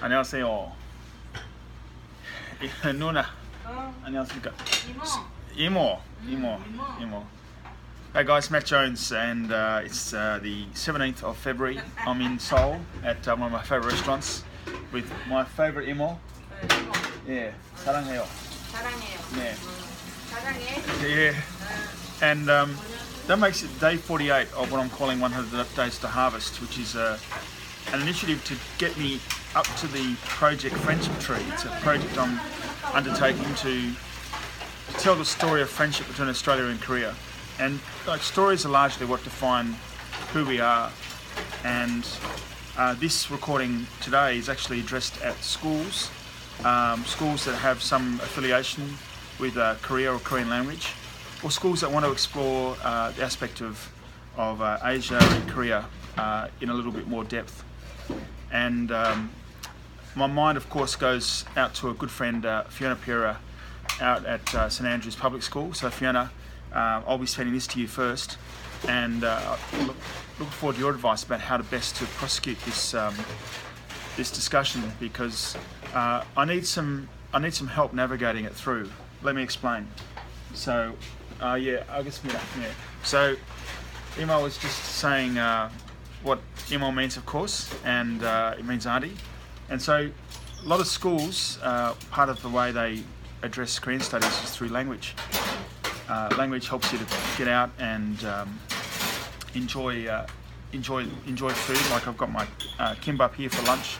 안녕하세요. 예, 누나, 어, 안녕하십니까? 이모. Imo, Imo, Imo. Imo. Hey guys, Matt Jones, and uh, it's uh, the 17th of February. I'm in Seoul at uh, one of my favourite restaurants with my favourite Imo. 네, 이모. Yeah, 사랑해요. 사랑해요. 네. 사랑해. Yeah, and um, that makes it day 48 of what I'm calling 100 Days to Harvest, which is uh, an initiative to get me up to the project Friendship Tree. It's a project I'm undertaking to tell the story of friendship between Australia and Korea. And like stories are largely what define who we are. And uh, this recording today is actually addressed at schools, um, schools that have some affiliation with uh, Korea or Korean language, or schools that want to explore uh, the aspect of of uh, Asia and Korea uh, in a little bit more depth. And um, my mind, of course, goes out to a good friend, uh, Fiona Pira, out at uh, St Andrews Public School. So, Fiona, uh, I'll be sending this to you first, and uh, look, look forward to your advice about how to best to prosecute this um, this discussion because uh, I need some I need some help navigating it through. Let me explain. So, uh, yeah, I guess yeah, yeah. So, Imo was just saying uh, what Imo means, of course, and it means auntie. And so, a lot of schools, uh, part of the way they address Korean studies is through language. Uh, language helps you to get out and um, enjoy uh, enjoy enjoy food. Like I've got my uh, kimbap here for lunch.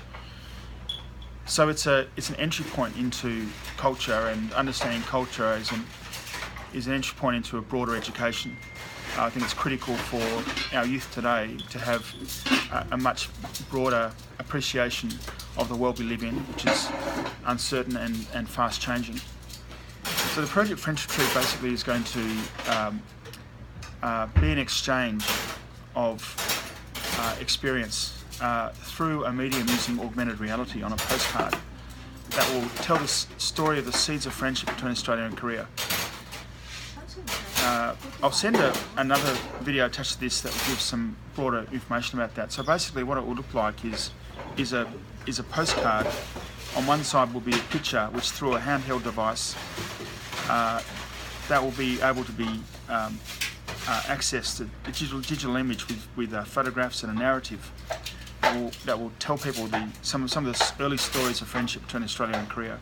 So it's a it's an entry point into culture and understanding culture is an is an entry point into a broader education. I think it's critical for our youth today to have a, a much broader appreciation of the world we live in, which is uncertain and, and fast changing. So the Project Friendship Tree basically is going to um, uh, be an exchange of uh, experience uh, through a medium using augmented reality on a postcard that will tell the story of the seeds of friendship between Australia and Korea. Uh, I'll send a, another video attached to this that will give some broader information about that. So basically, what it will look like is is a is a postcard. On one side will be a picture, which through a handheld device, uh, that will be able to be um, uh, accessed, a digital digital image with with uh, photographs and a narrative that will that will tell people the some some of the early stories of friendship between Australia and Korea.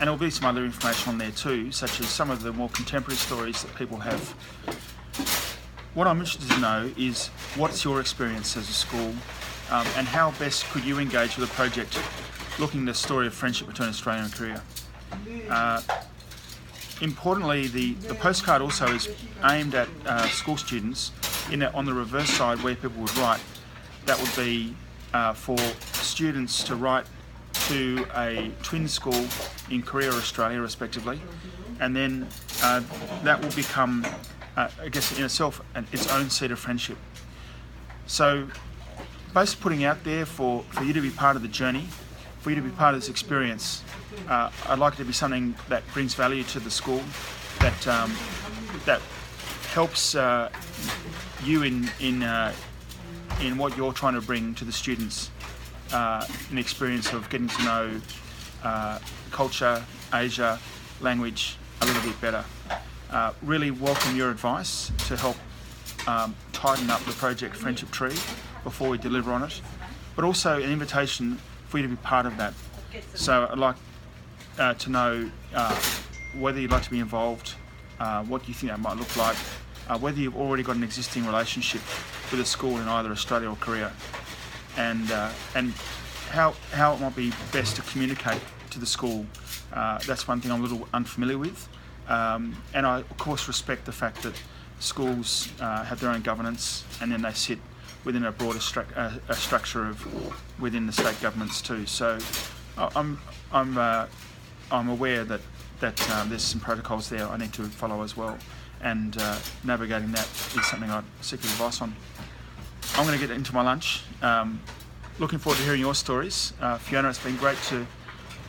And there'll be some other information on there too, such as some of the more contemporary stories that people have. What I'm interested to know is what's your experience as a school um, and how best could you engage with a project looking at the story of friendship between Australia and Korea. Uh, importantly, the, the postcard also is aimed at uh, school students in on the reverse side where people would write, that would be uh, for students to write to a twin school in Korea or Australia, respectively, and then uh, that will become, uh, I guess, in itself, an, its own seed of friendship. So, basically, putting out there for, for you to be part of the journey, for you to be part of this experience, uh, I'd like it to be something that brings value to the school, that um, that helps uh, you in in uh, in what you're trying to bring to the students, uh, an experience of getting to know uh, culture, Asia, language a little bit better. Uh, really welcome your advice to help um, tighten up the project Friendship Tree before we deliver on it, but also an invitation for you to be part of that. So I'd like uh, to know uh, whether you'd like to be involved, uh, what you think that might look like, uh, whether you've already got an existing relationship with a school in either Australia or Korea, and uh, and how how it might be best to communicate to the school. Uh, that's one thing I'm a little unfamiliar with, um, and I of course respect the fact that schools have their own governance, and then they sit within a broader stru- a structure of within the state governments too. So I'm I'm uh, I'm aware that that um, there's some protocols there I need to follow as well, and uh, navigating that is something I'd seek advice on. I'm going to get into my lunch. Um, looking forward to hearing your stories, uh, Fiona. It's been great to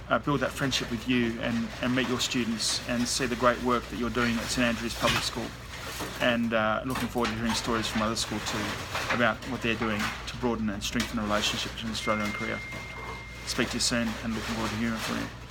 uh, build that friendship with you and, and meet your students and see the great work that you're doing at St Andrews Public School. And uh, looking forward to hearing stories from other schools too about what they're doing to broaden and strengthen the relationship between Australia and Korea. Speak to you soon and looking forward to hearing from you.